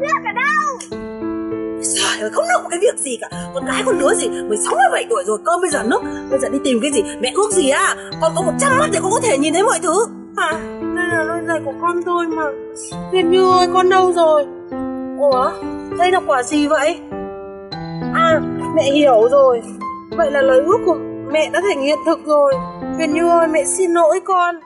biết ở đâu. Trời ơi, không được một cái việc gì cả. Con gái con đứa gì 16 17 tuổi rồi cơm bây giờ nước Bây giờ đi tìm cái gì? Mẹ ước gì à Con có 100 mắt thì con có thể nhìn thấy mọi thứ. À, đây là đôi giày của con thôi mà. Việt Như ơi, con đâu rồi? Ủa, đây là quả gì vậy? À, mẹ hiểu rồi. Vậy là lời ước của mẹ đã thành hiện thực rồi. Việt Như ơi, mẹ xin lỗi con.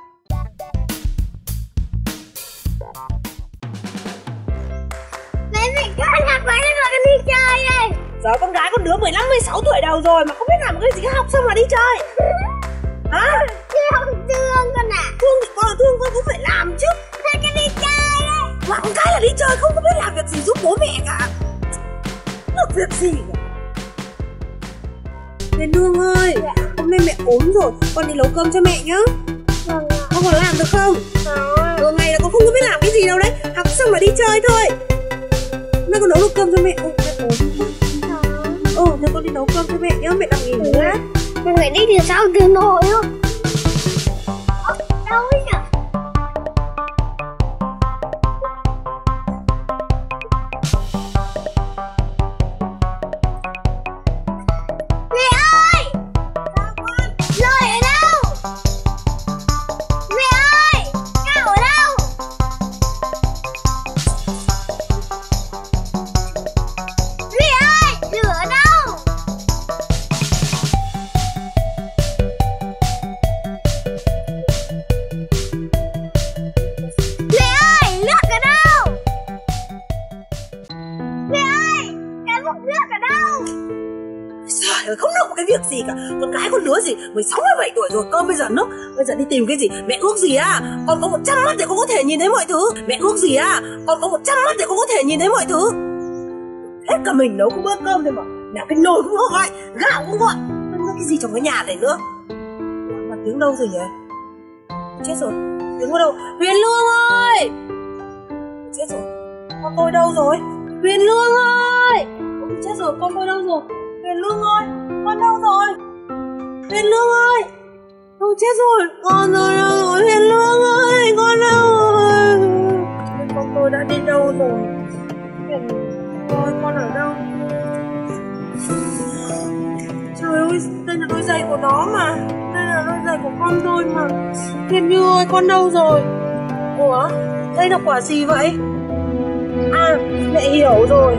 Giờ con gái con đứa 15 16 tuổi đầu rồi Mà không biết làm cái gì học xong mà đi chơi Hả Thương thương con à Thương thì con là thương con cũng phải làm chứ Thôi con đi chơi đấy. Mà con cái là đi chơi không có biết làm việc gì giúp bố mẹ cả Được việc gì cả Nương ơi, hôm nay mẹ ốm rồi Con đi nấu cơm cho mẹ nhá Vâng ạ Con còn làm được không? Vâng. Ngày là con không có biết làm cái gì đâu đấy Học xong là đi chơi thôi Nay con nấu được cơm cho mẹ Ôi, mẹ ốm Ồ, thế con đi nấu cơm cho mẹ nhá Mẹ đang nghỉ một lát Con phải đi từ sau từ nội không Đâu một cái việc gì cả. Con gái con đứa gì? 16 17 tuổi rồi. Cơm bây giờ nước Bây giờ đi tìm cái gì? Mẹ ước gì à? Con có 100 mắt để con có thể nhìn thấy mọi thứ. Mẹ ước gì à? Con có 100 mắt để con có thể nhìn thấy mọi thứ. Hết cả mình nấu cái bữa cơm thôi mà. Nào, cái nồi cũng gọi Gạo cũng gọi cái gì trong cái nhà này nữa. Mà tiếng đâu rồi nhỉ? Chết rồi. Tiếng ở đâu? Huyền Lương ơi! Chết rồi. Con tôi đâu rồi? Huyền Lương ơi! Chết rồi, con tôi đâu rồi? Huyền Lương ơi! Huyền Lương ơi! Con chết rồi! Con đâu rồi? Huyền Lương ơi! Con đâu rồi? Con tôi đã đi đâu rồi? Huyền ơi, con ở đâu? Trời ơi, đây là đôi giày của nó mà. Đây là đôi giày của con tôi mà. Huyền Như ơi, con đâu rồi? Ủa, đây là quả gì vậy? À, mẹ hiểu rồi.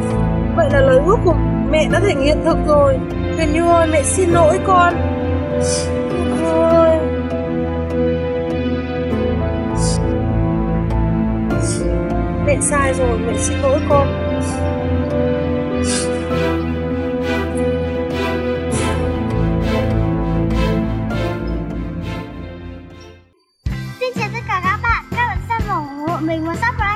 Vậy là lời ước của mẹ đã thành hiện thực rồi. Huyền Như ơi, mẹ xin lỗi con mẹ sai rồi mẹ xin lỗi con. Xin chào tất cả các bạn, các bạn xem và ủng hộ mình và subscribe